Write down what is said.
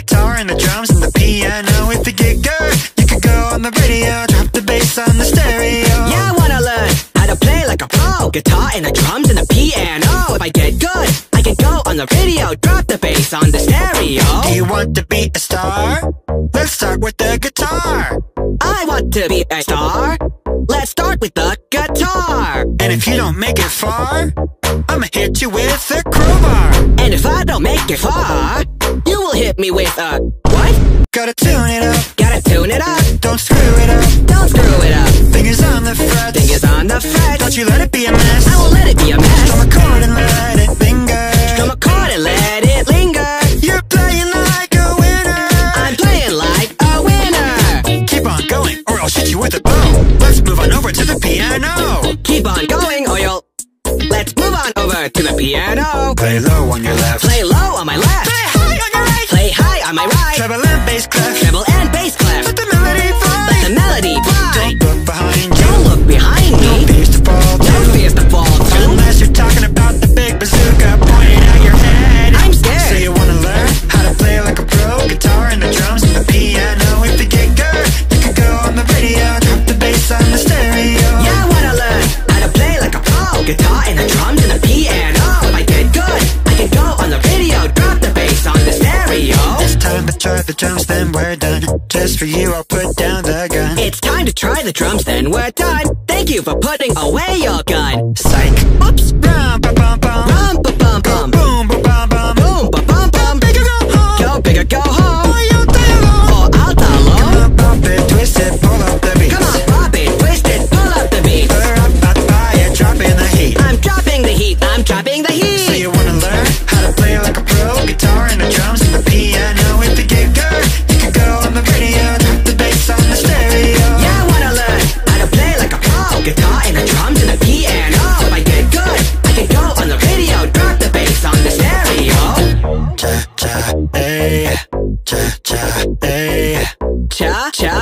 guitar and the drums and the piano. If you get good, you could go on the radio Drop the bass on the stereo. Yeah, I wanna learn how to play like a pro. Guitar and the drums and the piano. If I get good, I can go on the radio Drop the bass on the stereo. Do you want to be a star? Let's start with the guitar. I want to be a star. Let's start with the guitar. And if you don't make it far I'ma hit you with a crowbar. And if I don't make it far hit me with a what? Gotta tune it up, Gotta tune it up. don't screw it up. Don't screw it up. Fingers on the frets, Fingers on the fret. don't you let it be a mess. I won't let it be a mess. Strum a chord and let it linger. Drum a chord and let it linger. You're playing like a winner. I'm playing like a winner. Keep on going, or I'll shoot you with a bow. Let's move on over to the piano. Keep on going, or you'll. Let's move on over to the piano. Play low on your left. Play low on my left. Try the drums, then we're done. Just for you, I'll put down the gun. It's time to try the drums, then we're done. Thank you for putting away your gun. Psych. Oops. Rum, bum, bum. Rum Cha cha, eh. Cha cha,